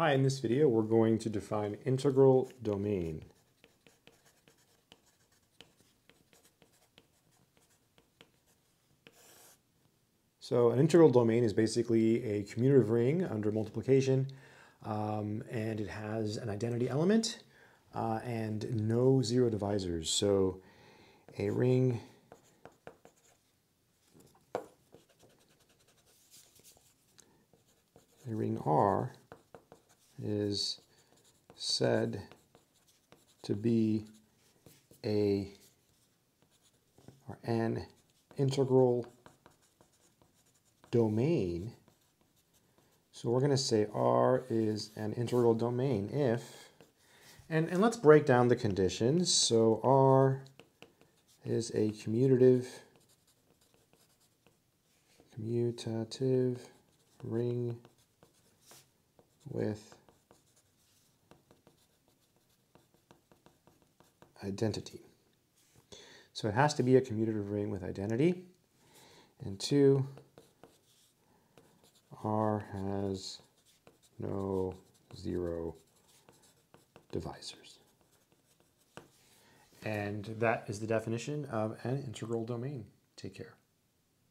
Hi, in this video we're going to define integral domain. So an integral domain is basically a commutative ring under multiplication um, and it has an identity element uh, and no zero divisors. So a ring a ring R is said to be a or an integral domain. So we're going to say R is an integral domain if, and, and let's break down the conditions. So R is a commutative, commutative ring with identity. So it has to be a commutative ring with identity. And two, R has no zero divisors. And that is the definition of an integral domain. Take care.